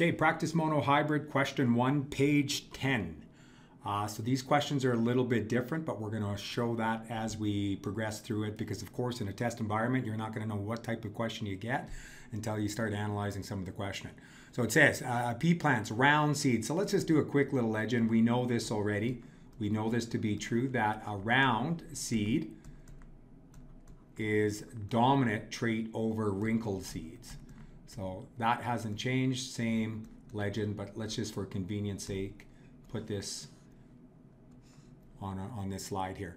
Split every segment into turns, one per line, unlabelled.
Okay, practice mono hybrid question one, page 10. Uh, so these questions are a little bit different, but we're going to show that as we progress through it because, of course, in a test environment, you're not going to know what type of question you get until you start analyzing some of the questioning. So it says uh, pea plants, round seed. So let's just do a quick little legend. We know this already. We know this to be true that a round seed is dominant trait over wrinkled seeds. So that hasn't changed, same legend, but let's just for convenience sake put this on, a, on this slide here.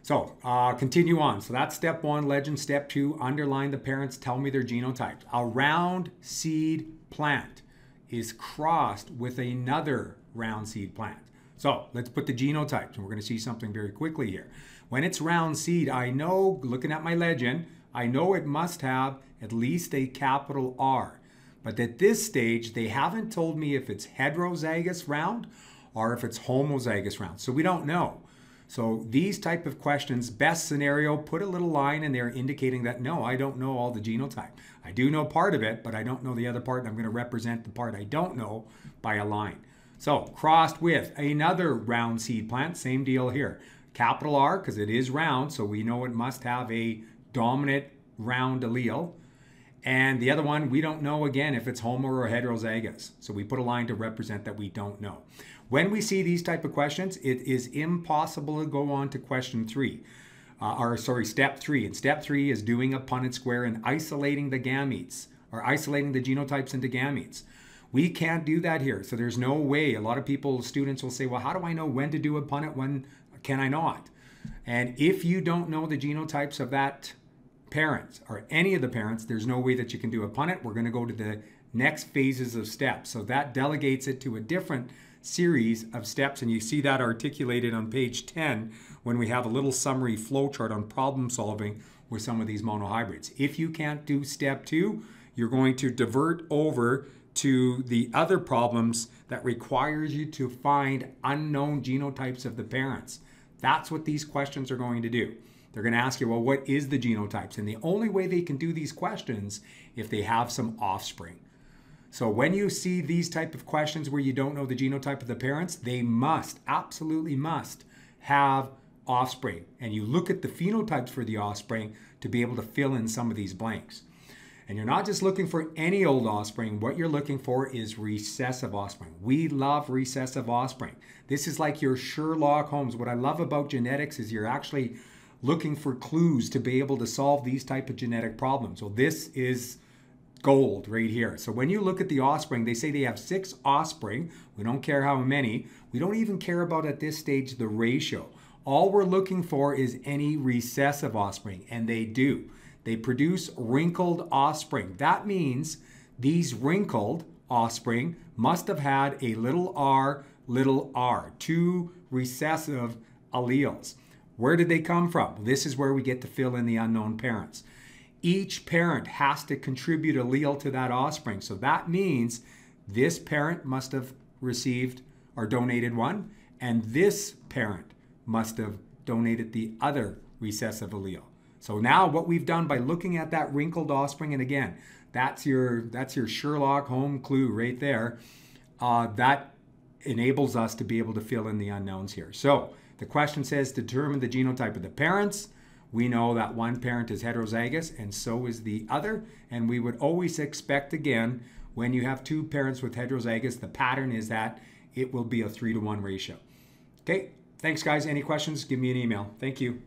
So uh, continue on. So that's step one, legend. Step two, underline the parents, tell me their genotypes. A round seed plant is crossed with another round seed plant. So let's put the genotypes, and we're going to see something very quickly here. When it's round seed, I know, looking at my legend, I know it must have at least a capital R. But at this stage, they haven't told me if it's heterozygous round or if it's homozygous round. So we don't know. So these type of questions, best scenario, put a little line in there indicating that no, I don't know all the genotype. I do know part of it, but I don't know the other part, and I'm going to represent the part I don't know by a line. So crossed with another round seed plant, same deal here. Capital R, because it is round, so we know it must have a dominant round allele. And the other one, we don't know again if it's homo or heterozygous. So we put a line to represent that we don't know. When we see these type of questions, it is impossible to go on to question three. Uh, or sorry, step three. And step three is doing a Punnett square and isolating the gametes or isolating the genotypes into gametes. We can't do that here. So there's no way. A lot of people, students will say, well, how do I know when to do a Punnett? When can I not? And if you don't know the genotypes of that parents or any of the parents, there's no way that you can do a Punnett. We're going to go to the next phases of steps. So that delegates it to a different series of steps. And you see that articulated on page 10 when we have a little summary flowchart on problem solving with some of these monohybrids. If you can't do step two, you're going to divert over to the other problems that requires you to find unknown genotypes of the parents. That's what these questions are going to do. They're going to ask you, well, what is the genotypes? And the only way they can do these questions if they have some offspring. So when you see these type of questions where you don't know the genotype of the parents, they must, absolutely must, have offspring. And you look at the phenotypes for the offspring to be able to fill in some of these blanks. And you're not just looking for any old offspring. What you're looking for is recessive offspring. We love recessive offspring. This is like your Sherlock Holmes. What I love about genetics is you're actually looking for clues to be able to solve these type of genetic problems. So this is gold right here. So when you look at the offspring, they say they have six offspring. We don't care how many. We don't even care about at this stage the ratio. All we're looking for is any recessive offspring, and they do. They produce wrinkled offspring. That means these wrinkled offspring must have had a little r, little r, two recessive alleles. Where did they come from? This is where we get to fill in the unknown parents. Each parent has to contribute allele to that offspring. So that means this parent must have received or donated one, and this parent must have donated the other recessive allele. So now what we've done by looking at that wrinkled offspring, and again, that's your that's your Sherlock Holmes clue right there. Uh, that enables us to be able to fill in the unknowns here. So the question says determine the genotype of the parents. We know that one parent is heterozygous and so is the other. And we would always expect again, when you have two parents with heterozygous, the pattern is that it will be a three to one ratio. Okay, thanks guys. Any questions? Give me an email. Thank you.